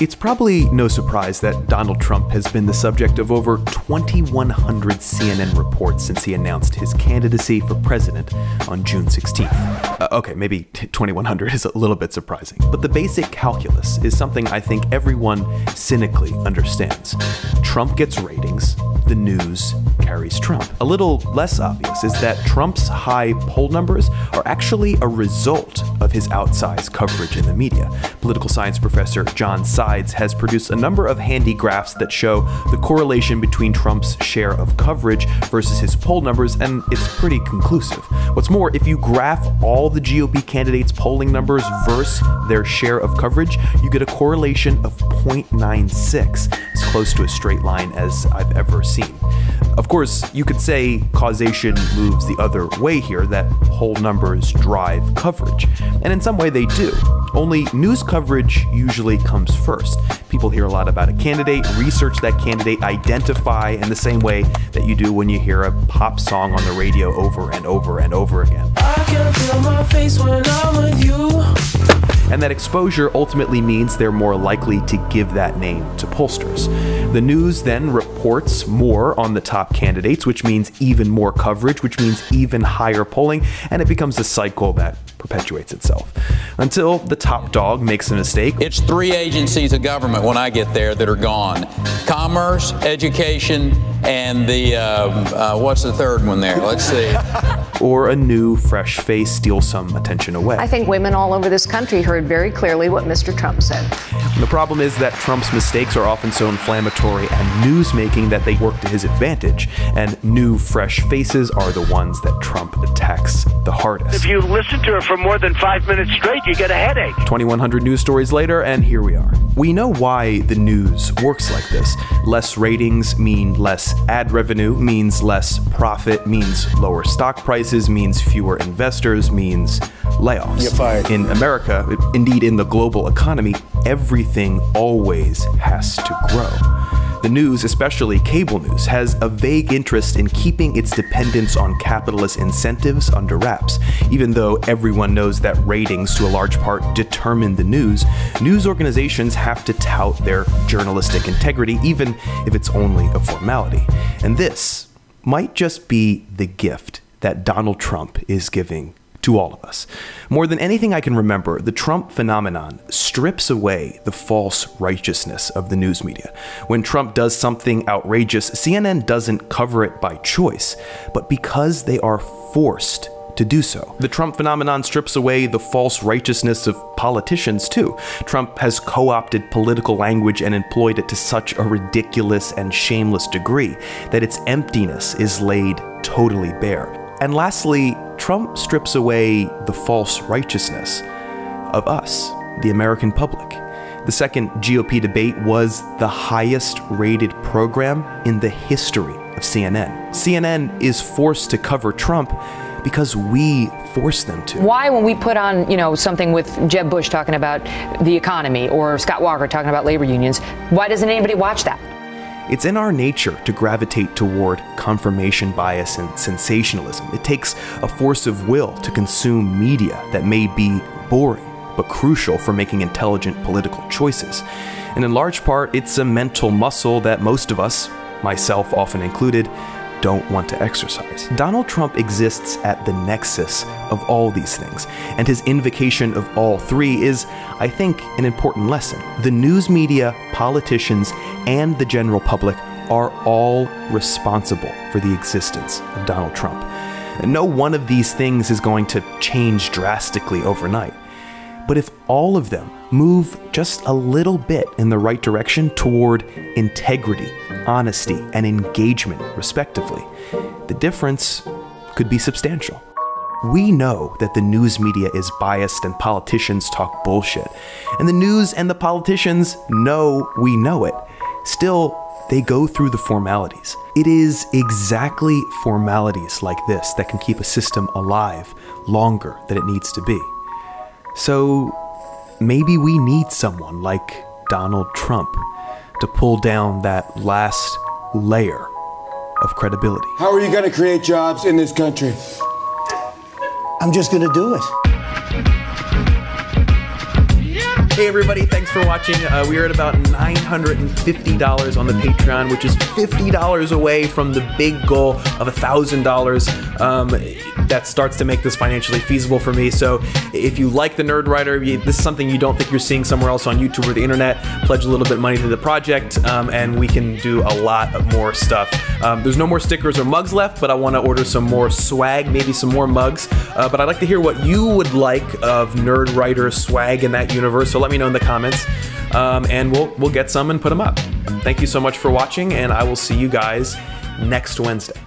It's probably no surprise that Donald Trump has been the subject of over 2,100 CNN reports since he announced his candidacy for president on June 16th. Uh, okay, maybe 2,100 is a little bit surprising, but the basic calculus is something I think everyone cynically understands. Trump gets ratings, the news carries Trump. A little less obvious is that Trump's high poll numbers are actually a result of his outsized coverage in the media. Political science professor John Sides has produced a number of handy graphs that show the correlation between Trump's share of coverage versus his poll numbers, and it's pretty conclusive. What's more, if you graph all the GOP candidates' polling numbers versus their share of coverage, you get a correlation of 0.96, as close to a straight line as I've ever seen. Of course, you could say causation moves the other way here, that whole numbers drive coverage. And in some way they do. Only news coverage usually comes first. People hear a lot about a candidate, research that candidate, identify in the same way that you do when you hear a pop song on the radio over and over and over again. And that exposure ultimately means they're more likely to give that name to pollsters. The news then reports more on the top candidates, which means even more coverage, which means even higher polling, and it becomes a cycle that perpetuates itself until the top dog makes a mistake. It's three agencies of government when I get there that are gone commerce, education, and the, uh, uh, what's the third one there? Let's see. or a new, fresh face steals some attention away. I think women all over this country heard very clearly what Mr. Trump said. And the problem is that Trump's mistakes are often so inflammatory and newsmaking that they work to his advantage, and new, fresh faces are the ones that Trump attacks the hardest. If you listen to her for more than five minutes straight, you get a headache. 2,100 news stories later, and here we are. We know why the news works like this. Less ratings mean less ad revenue, means less profit, means lower stock prices, means fewer investors, means layoffs. You're fired. In America, indeed in the global economy, everything always has to grow. The news, especially cable news, has a vague interest in keeping its dependence on capitalist incentives under wraps. Even though everyone knows that ratings, to a large part, determine the news, news organizations have to tout their journalistic integrity, even if it's only a formality. And this might just be the gift that Donald Trump is giving to all of us. More than anything I can remember, the Trump phenomenon strips away the false righteousness of the news media. When Trump does something outrageous, CNN doesn't cover it by choice, but because they are forced to do so. The Trump phenomenon strips away the false righteousness of politicians, too. Trump has co opted political language and employed it to such a ridiculous and shameless degree that its emptiness is laid totally bare. And lastly, Trump strips away the false righteousness of us, the American public. The second GOP debate was the highest rated program in the history of CNN. CNN is forced to cover Trump because we force them to. Why, when we put on, you know, something with Jeb Bush talking about the economy or Scott Walker talking about labor unions, why doesn't anybody watch that? It's in our nature to gravitate toward confirmation bias and sensationalism. It takes a force of will to consume media that may be boring but crucial for making intelligent political choices. And in large part, it's a mental muscle that most of us, myself often included, don't want to exercise. Donald Trump exists at the nexus of all these things, and his invocation of all three is, I think, an important lesson. The news media, politicians, and the general public are all responsible for the existence of Donald Trump. No one of these things is going to change drastically overnight. But if all of them move just a little bit in the right direction toward integrity, honesty, and engagement, respectively, the difference could be substantial. We know that the news media is biased and politicians talk bullshit. And the news and the politicians know we know it. Still, they go through the formalities. It is exactly formalities like this that can keep a system alive longer than it needs to be. So maybe we need someone like Donald Trump to pull down that last layer of credibility. How are you going to create jobs in this country? I'm just going to do it. Hey, everybody, thanks for watching. Uh, we are at about $950 on the Patreon, which is $50 away from the big goal of $1,000. Um, that starts to make this financially feasible for me. So if you like the Nerdwriter, this is something you don't think you're seeing somewhere else on YouTube or the internet, pledge a little bit of money to the project, um, and we can do a lot of more stuff. Um, there's no more stickers or mugs left, but I want to order some more swag, maybe some more mugs. Uh, but I'd like to hear what you would like of Nerdwriter swag in that universe. So let me know in the comments, um, and we'll we'll get some and put them up. Thank you so much for watching, and I will see you guys next Wednesday.